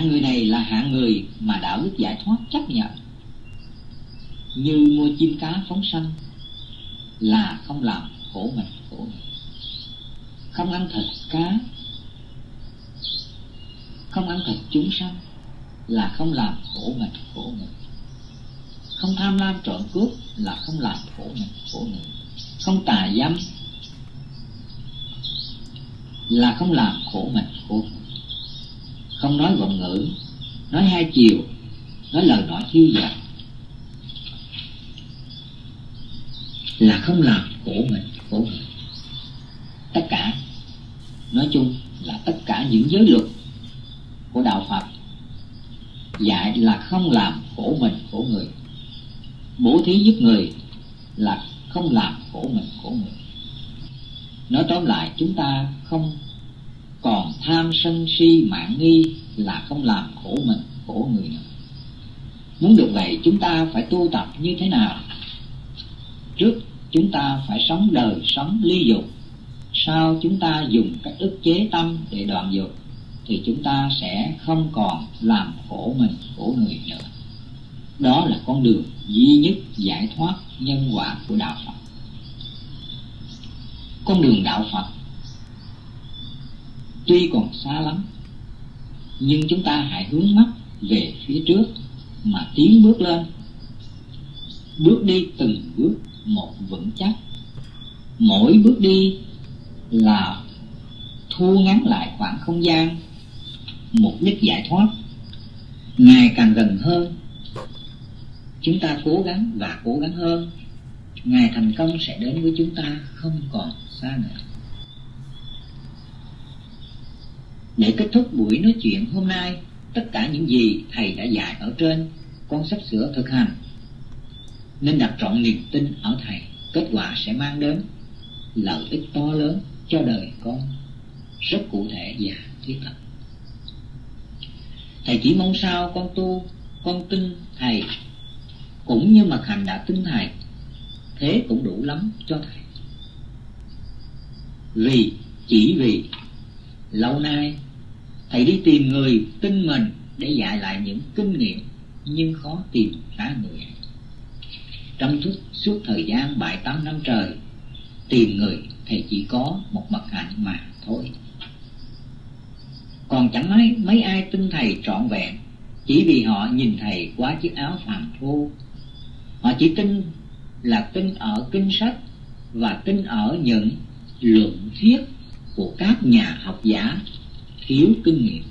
hạng người này là hạng người mà đạo đức giải thoát chấp nhận. Như mua chim cá phóng sanh là không làm khổ mình, khổ người. Không ăn thịt cá, không ăn thịt chúng sanh là không làm khổ mình, khổ người. Không tham lam trộm cướp là không làm khổ mình, khổ người. Không tà dâm là không làm khổ mình, khổ người không nói vọng ngữ, nói hai chiều, nói lời nói thiêu dệt là không làm khổ mình, khổ người. Tất cả, nói chung là tất cả những giới luật của đạo phật dạy là không làm khổ mình, khổ người. Bố thí giúp người là không làm khổ mình, khổ người. Nói tóm lại, chúng ta không còn tham sân si, mạng nghi là không làm khổ mình, khổ người nữa. Muốn được vậy, chúng ta phải tu tập như thế nào? Trước, chúng ta phải sống đời, sống ly dục. Sau, chúng ta dùng cách ức chế tâm để đoạn dục, thì chúng ta sẽ không còn làm khổ mình, khổ người nữa. Đó là con đường duy nhất giải thoát nhân quả của đạo phật. Con đường đạo phật tuy còn xa lắm, nhưng chúng ta hãy hướng mắt về phía trước mà tiến bước lên. Bước đi từng bước một vững chắc. Mỗi bước đi là thu ngắn lại khoảng không gian, mục đích giải thoát. Ngày càng gần hơn, chúng ta cố gắng và cố gắng hơn. Ngày thành công sẽ đến với chúng ta không còn xa nữa. Để kết thúc buổi nói chuyện hôm nay, tất cả những gì thầy đã dạy ở trên, con sắp sửa thực hành. Nên đặt trọn niềm tin ở thầy, kết quả sẽ mang đến lợi ích to lớn cho đời con. Rất cụ thể và thiết thực. Thầy chỉ mong sao con tu, con tin thầy. Cũng như mặt hành đã tin thầy, thế cũng đủ lắm cho thầy. Vì, chỉ vì, lâu nay thầy đi tìm người tin mình để dạy lại những kinh nghiệm nhưng khó tìm ra người. Trong suốt, suốt thời gian bảy tám năm trời tìm người thầy chỉ có một mặt hạnh mà thôi. Còn chẳng mấy mấy ai tin thầy trọn vẹn chỉ vì họ nhìn thầy quá chiếc áo phàm phu. Họ chỉ tin là tin ở kinh sách và tin ở những luận thuyết của các nhà học giả thiếu kinh nghiệm.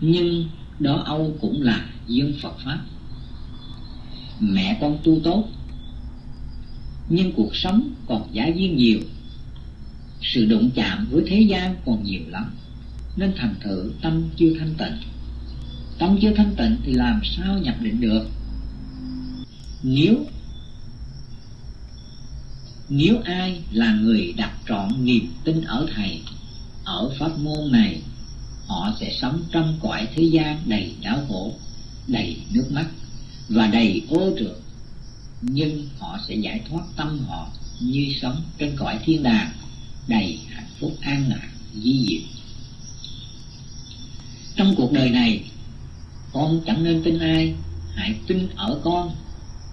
Nhưng đó âu cũng là dân phật pháp. Mẹ con tu tốt, nhưng cuộc sống còn giá duyên nhiều. Sự đụng chạm với thế gian còn nhiều lắm, nên thành thử tâm chưa thanh tịnh. Tâm chưa thanh tịnh thì làm sao nhập định được? Nếu nếu ai là người đặt trọn niềm tin ở thầy ở pháp môn này, họ sẽ sống trong cõi thế gian đầy đau khổ, đầy nước mắt và đầy ô trượt nhưng họ sẽ giải thoát tâm họ như sống trên cõi thiên đàng, đầy hạnh phúc an lạc, di diệu. Trong cuộc đời này, con chẳng nên tin ai, hãy tin ở con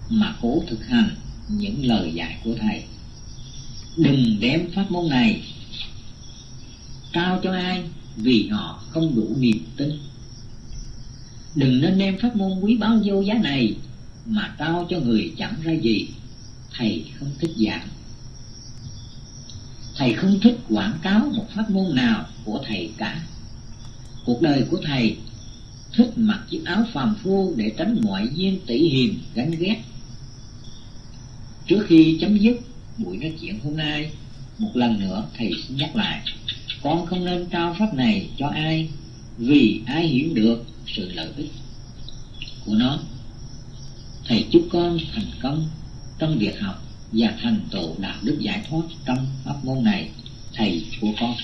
mà cố thực hành những lời dạy của thầy. Đừng đem pháp môn này trao cho ai vì họ không đủ niềm tin. Đừng nên đem pháp môn quý báu vô giá này mà trao cho người chẳng ra gì. Thầy không thích giảng. Thầy không thích quảng cáo một pháp môn nào của thầy cả. Cuộc đời của thầy thích mặc chiếc áo phàm phu để tránh ngoại duyên tỷ hiềm gánh ghét. Trước khi chấm dứt buổi nói chuyện hôm nay, một lần nữa thầy xin nhắc lại con không nên trao pháp này cho ai, vì ai hiểu được sự lợi ích của nó. Thầy chúc con thành công trong việc học và thành tựu đạo đức giải thoát trong pháp môn này. Thầy của con.